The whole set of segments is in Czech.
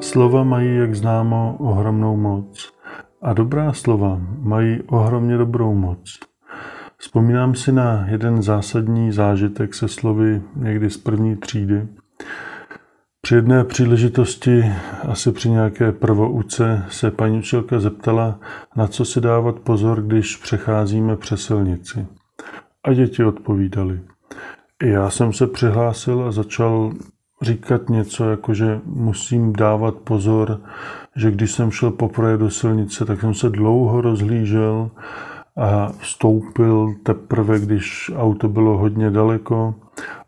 Slova mají, jak známo, ohromnou moc. A dobrá slova mají ohromně dobrou moc. Vzpomínám si na jeden zásadní zážitek se slovy někdy z první třídy. Při jedné příležitosti, asi při nějaké prvouce, se paní učitelka zeptala, na co si dávat pozor, když přecházíme přes silnici. A děti odpovídali. I já jsem se přihlásil a začal říkat něco, jako že musím dávat pozor, že když jsem šel poprvé do silnice, tak jsem se dlouho rozhlížel a vstoupil teprve, když auto bylo hodně daleko.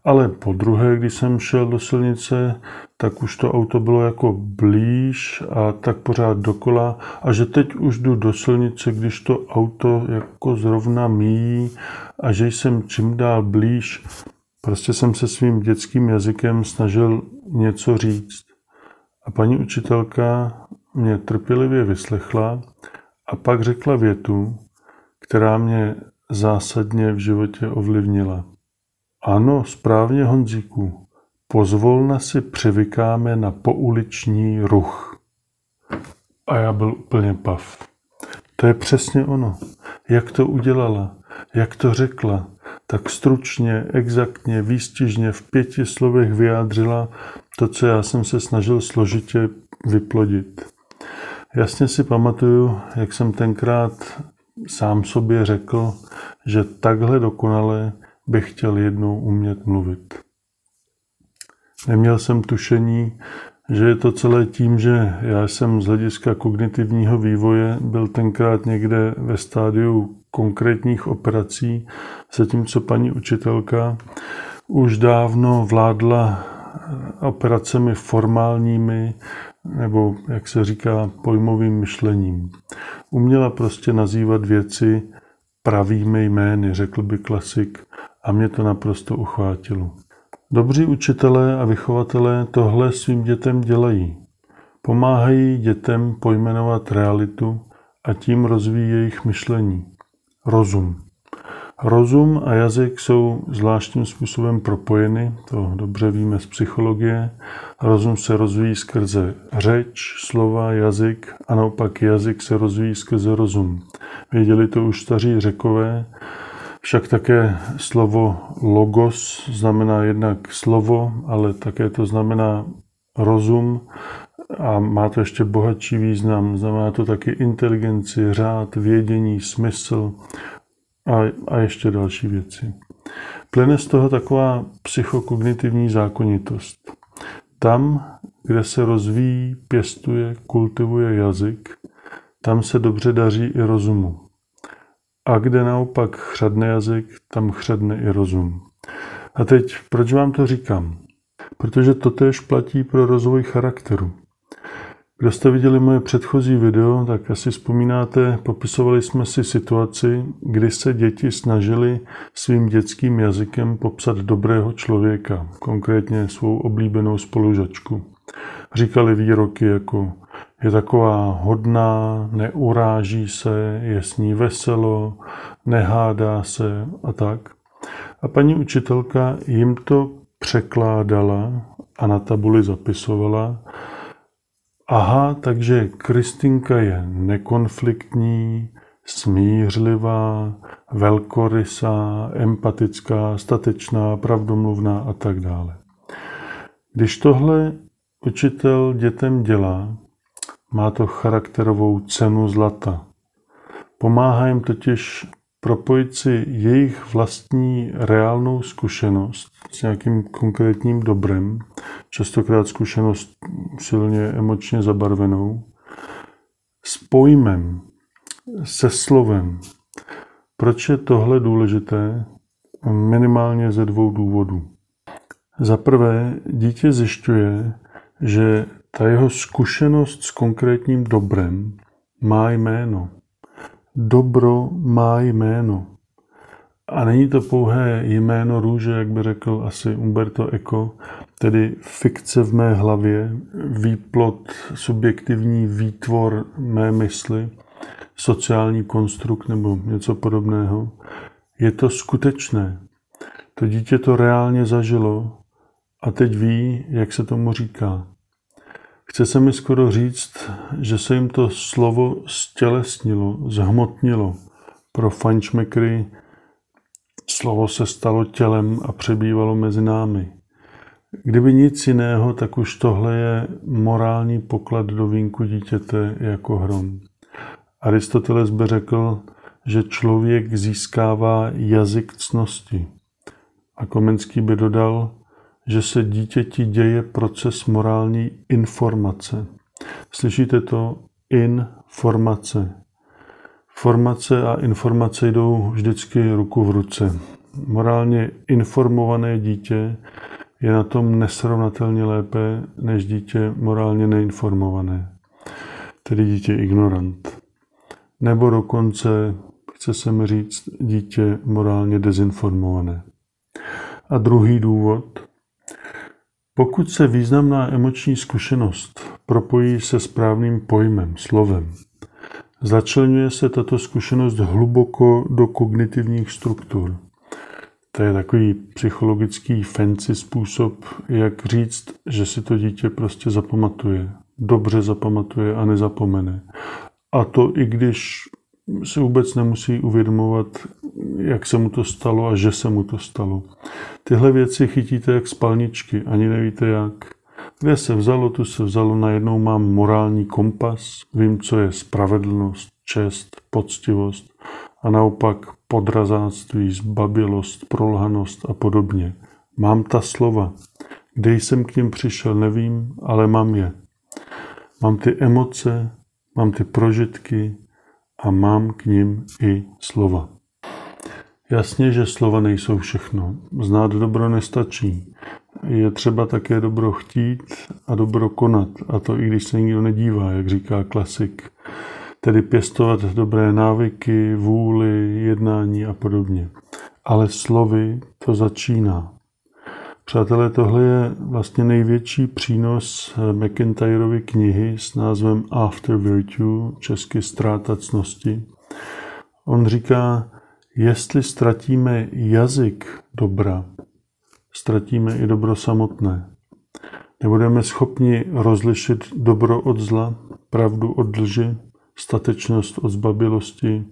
Ale po druhé, když jsem šel do silnice, tak už to auto bylo jako blíž a tak pořád dokola. A že teď už jdu do silnice, když to auto jako zrovna míjí a že jsem čím dál blíž, Prostě jsem se svým dětským jazykem snažil něco říct. A paní učitelka mě trpělivě vyslechla a pak řekla větu, která mě zásadně v životě ovlivnila. Ano, správně, Honzíku, pozvolna si přivykáme na pouliční ruch. A já byl úplně pav. To je přesně ono. Jak to udělala, jak to řekla, tak stručně, exaktně, výstižně v pěti slovech vyjádřila to, co já jsem se snažil složitě vyplodit. Jasně si pamatuju, jak jsem tenkrát sám sobě řekl, že takhle dokonale bych chtěl jednou umět mluvit. Neměl jsem tušení, že je to celé tím, že já jsem z hlediska kognitivního vývoje byl tenkrát někde ve stádiu konkrétních operací, zatímco paní učitelka už dávno vládla operacemi formálními nebo, jak se říká, pojmovým myšlením. Uměla prostě nazývat věci pravými jmény, řekl by klasik, a mě to naprosto uchvátilo. Dobří učitelé a vychovatelé tohle svým dětem dělají. Pomáhají dětem pojmenovat realitu a tím rozvíjí jejich myšlení. Rozum. Rozum a jazyk jsou zvláštním způsobem propojeny, to dobře víme z psychologie. Rozum se rozvíjí skrze řeč, slova, jazyk a naopak jazyk se rozvíjí skrze rozum. Věděli to už staří řekové, však také slovo logos znamená jednak slovo, ale také to znamená rozum a má to ještě bohatší význam. Znamená to taky inteligenci, řád, vědění, smysl a, a ještě další věci. Plyne z toho taková psychokognitivní zákonitost. Tam, kde se rozvíjí, pěstuje, kultivuje jazyk, tam se dobře daří i rozumu. A kde naopak chřadne jazyk, tam chřadne i rozum. A teď, proč vám to říkám? Protože to tež platí pro rozvoj charakteru. Kdo jste viděli moje předchozí video, tak asi vzpomínáte, popisovali jsme si situaci, kdy se děti snažili svým dětským jazykem popsat dobrého člověka, konkrétně svou oblíbenou spolužačku. Říkali výroky jako je taková hodná, neuráží se, je s ní veselo, nehádá se a tak. A paní učitelka jim to překládala a na tabuli zapisovala. Aha, takže Kristinka je nekonfliktní, smířlivá, velkorysá, empatická, statečná, pravdomluvná a tak dále. Když tohle učitel dětem dělá, má to charakterovou cenu zlata. Pomáhá jim totiž propojit si jejich vlastní reálnou zkušenost s nějakým konkrétním dobrem, častokrát zkušenost silně emočně zabarvenou, s pojmem, se slovem. Proč je tohle důležité? Minimálně ze dvou důvodů. Za prvé, dítě zjišťuje, že ta jeho zkušenost s konkrétním dobrem má jméno. Dobro má jméno. A není to pouhé jméno růže, jak by řekl asi Umberto Eco, tedy fikce v mé hlavě, výplot, subjektivní výtvor mé mysli, sociální konstrukt nebo něco podobného. Je to skutečné. To dítě to reálně zažilo a teď ví, jak se tomu říká. Chce se mi skoro říct, že se jim to slovo stělesnilo, zhmotnilo. Pro fančmekry slovo se stalo tělem a přebývalo mezi námi. Kdyby nic jiného, tak už tohle je morální poklad do vínku dítěte jako hrom. Aristoteles by řekl, že člověk získává jazyk cnosti. A Komenský by dodal, že se dítěti děje proces morální informace. Slyšíte to? Informace. Formace a informace jdou vždycky ruku v ruce. Morálně informované dítě je na tom nesrovnatelně lépe než dítě morálně neinformované, tedy dítě ignorant. Nebo dokonce, chce se mi říct, dítě morálně dezinformované. A druhý důvod, pokud se významná emoční zkušenost propojí se správným pojmem, slovem, začlenuje se tato zkušenost hluboko do kognitivních struktur. To je takový psychologický fancy způsob, jak říct, že si to dítě prostě zapamatuje. Dobře zapamatuje a nezapomene. A to i když si vůbec nemusí uvědomovat, jak se mu to stalo a že se mu to stalo. Tyhle věci chytíte jak spalničky, ani nevíte jak. Kde se vzalo, tu se vzalo, najednou mám morální kompas, vím, co je spravedlnost, čest, poctivost a naopak podrazáctví, zbabilost, prolhanost a podobně. Mám ta slova. Kde jsem k ním přišel, nevím, ale mám je. Mám ty emoce, mám ty prožitky a mám k ním i slova. Jasně, že slova nejsou všechno. Znát dobro nestačí. Je třeba také dobro chtít a dobro konat. A to i když se nikdo nedívá, jak říká klasik. Tedy pěstovat dobré návyky, vůli, jednání a podobně. Ale slovy to začíná. Přátelé, tohle je vlastně největší přínos McIntyrovy knihy s názvem After Virtue, česky Ztráta cnosti. On říká, jestli ztratíme jazyk dobra, ztratíme i dobro samotné. Nebudeme schopni rozlišit dobro od zla, pravdu od lži, statečnost od zbabilosti,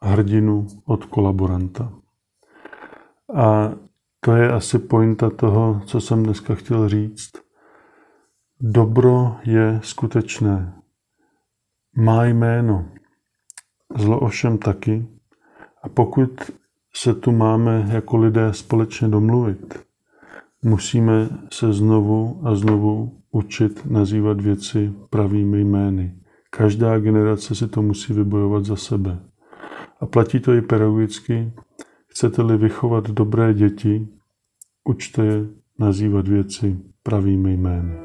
hrdinu od kolaboranta. A to je asi pointa toho, co jsem dneska chtěl říct. Dobro je skutečné. Má jméno. Zlo ovšem taky. A pokud se tu máme jako lidé společně domluvit, musíme se znovu a znovu učit nazývat věci pravými jmény. Každá generace si to musí vybojovat za sebe. A platí to i pedagogicky. Chcete-li vychovat dobré děti, učte je nazývat věci pravými jmény.